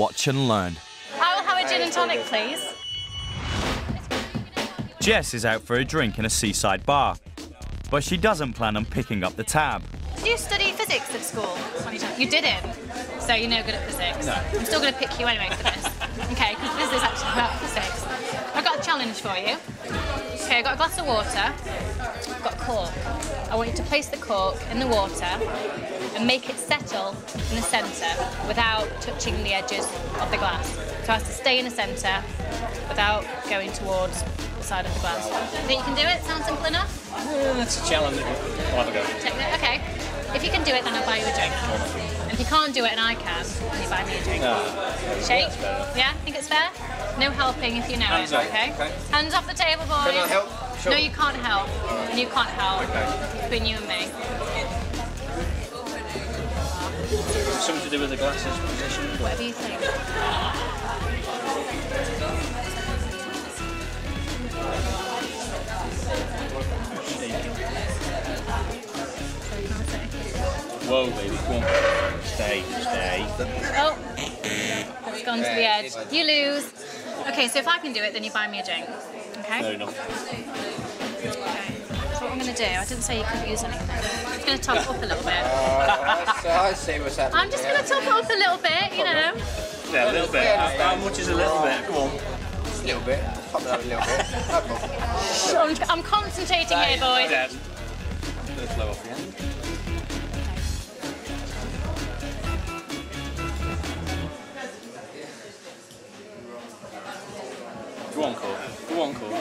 watch and learn. I will have a gin and tonic, please. Jess is out for a drink in a seaside bar, but she doesn't plan on picking up the tab. Did you study physics at school? You didn't, so you're no good at physics. No. I'm still going to pick you anyway for this. okay, because this is actually about physics. I've got a challenge for you. Okay, I've got a glass of water. I've got a cork. I want you to place the cork in the water and make it settle in the centre without touching the edges of the glass. So it has to stay in the centre without going towards the side of the glass. Think you can do it? Sound simple enough? That's a challenge. I'll have a go. Okay. If you can do it, then I'll buy you a drink. And if you can't do it and I can, then you buy me a drink. Shake? Yeah? Think it's fair? No helping if you know Hands it, up, okay? okay. Hands off the table, boys. Can I help? Sure. No, you can't help. And you can't help. Okay. Between you and me. To do with the glasses position. Whatever you think. Whoa, baby, come on. Stay, stay. Oh, it's gone to the edge. You lose. Okay, so if I can do it, then you buy me a drink. Okay? Fair enough. Do, I didn't say you couldn't use anything. I'm just going to top it up a little bit. I see what's happening. I'm just going to top it up a little bit, you know. Yeah, a little bit. How, how much is a little bit? Come on. A little bit. Pop it up a little bit. I'm, I'm concentrating here, boys. Dad. Gonna flow off again. Go on, Cole. Go on, Cole. Move,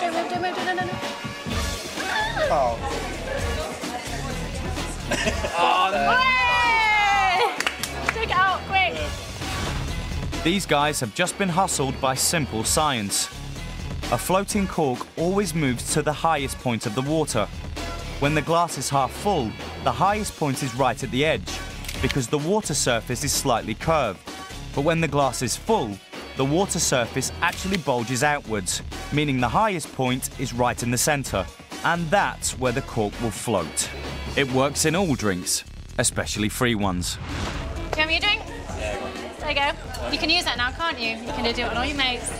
don't move, don't move, no, no, no. Oh, Hey! Take it out, quick. These guys have just been hustled by simple science. A floating cork always moves to the highest point of the water. When the glass is half full, the highest point is right at the edge, because the water surface is slightly curved. But when the glass is full, the water surface actually bulges outwards, meaning the highest point is right in the centre. And that's where the cork will float. It works in all drinks, especially free ones. Do you want me a drink? There you go. You can use that now, can't you? You can do it on all your mates.